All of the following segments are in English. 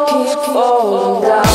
keep falling down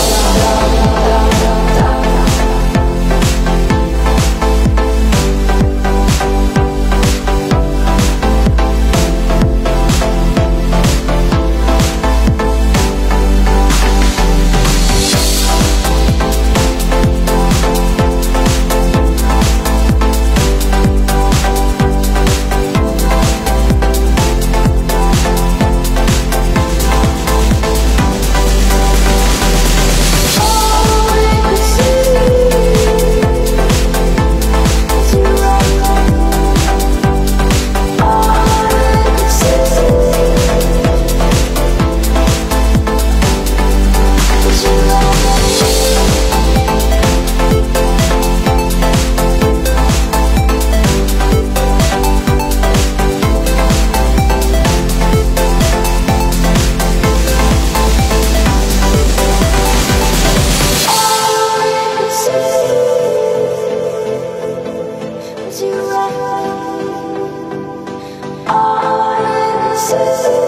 Jesus.